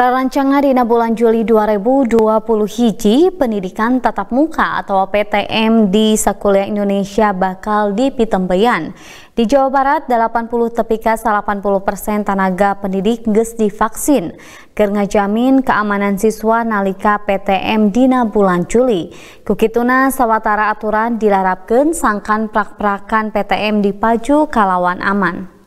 Rarancangan dina bulan Juli 2020 hiji pendidikan tatap muka atau PTM di Sakuliah Indonesia bakal dipitembeyan. Di Jawa Barat 80 tepika 80 persen tenaga pendidik geus divaksin. Keur ngajamin keamanan siswa nalika PTM dina bulan Juli. Kukituna sawatara aturan dilarapkeun sangkan prak-prakan PTM dipaju kalawan aman.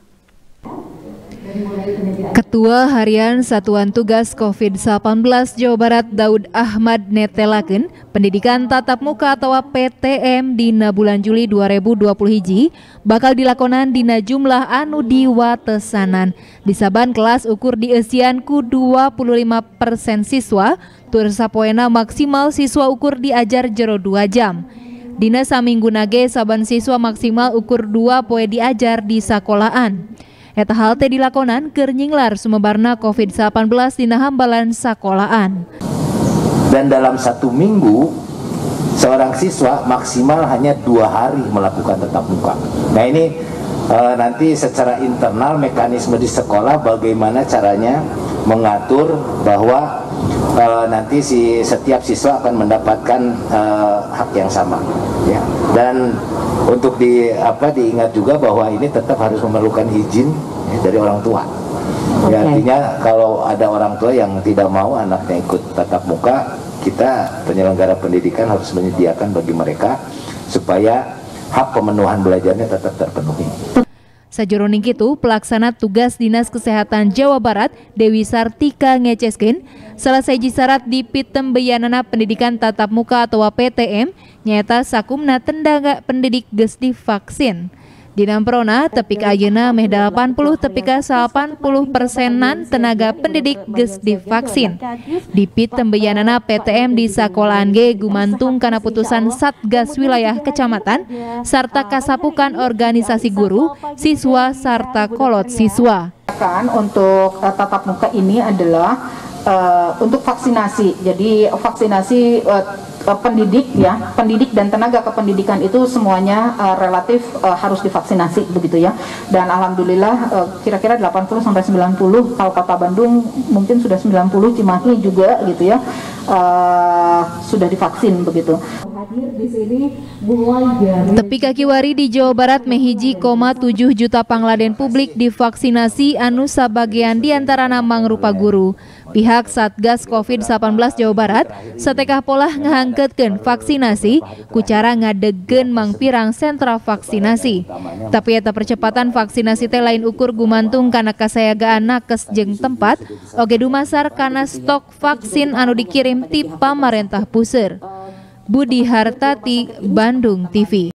Ketua Harian Satuan Tugas COVID-19 Jawa Barat Daud Ahmad netelaken pendidikan tatap muka atau PTM dina bulan Juli 2020 hiji bakal dilakonan dina jumlah anu diwatesanan di saban kelas ukur di esian ku 25 persen siswa tur sapoena maksimal siswa ukur diajar jero 2 jam Dina saminggu nage saban siswa maksimal ukur 2 poe diajar di sekolahan. Eta halte dilakonan keur nyinglar sumebarna COVID-19 dina hambalan sakolahan. Dan dalam satu minggu seorang siswa maksimal hanya dua hari melakukan tetap muka. Nah ini e, nanti secara internal mekanisme di sekolah bagaimana caranya mengatur bahwa e, nanti si setiap siswa akan mendapatkan e, hak yang sama, ya. Dan untuk di apa diingat juga bahwa ini tetap harus memerlukan izin ya, dari orang tua. Okay. Ya, artinya kalau ada orang tua yang tidak mau anaknya ikut tatap muka, kita penyelenggara pendidikan harus menyediakan bagi mereka supaya hak pemenuhan belajarnya tetap terpenuhi. Sajeroning itu, pelaksana tugas Dinas Kesehatan Jawa Barat, Dewi Sartika ngeceskin, salah seji syarat di Pitem Beyanana Pendidikan Tatap Muka atau PTM, nyata sakumna tendaga pendidik gesti vaksin. Di Namprona, tepik ayeuna meh 80 tepika 80 persenan tenaga pendidik ges divaksin. Di pit tembeyanana PTM di Sakolahan G gumantung karena putusan Satgas Wilayah Kecamatan serta kasapukan organisasi guru, siswa serta kolot siswa. Kan untuk uh, tatap muka ini adalah uh, untuk vaksinasi. Jadi vaksinasi uh, pendidik ya, pendidik dan tenaga kependidikan itu semuanya uh, relatif uh, harus divaksinasi begitu ya. Dan alhamdulillah kira-kira uh, 80 sampai 90 kalau Kota Bandung mungkin sudah 90 Cimahi juga gitu ya. Uh, sudah divaksin begitu. Tepi kaki wari di Jawa Barat mehiji koma 7 juta pangladen publik divaksinasi anu di antara namang rupa guru. Pihak Satgas COVID-19 Jawa Barat setekah pola ngehangketkan vaksinasi ku cara ngadegen mangpirang sentra vaksinasi. Tapi eta percepatan vaksinasi teh lain ukur gumantung karena kasayagaan nakes jeng tempat oge dumasar karena stok vaksin anu dikirim ti pamarentah puseur. Budi Hartati, Bandung TV.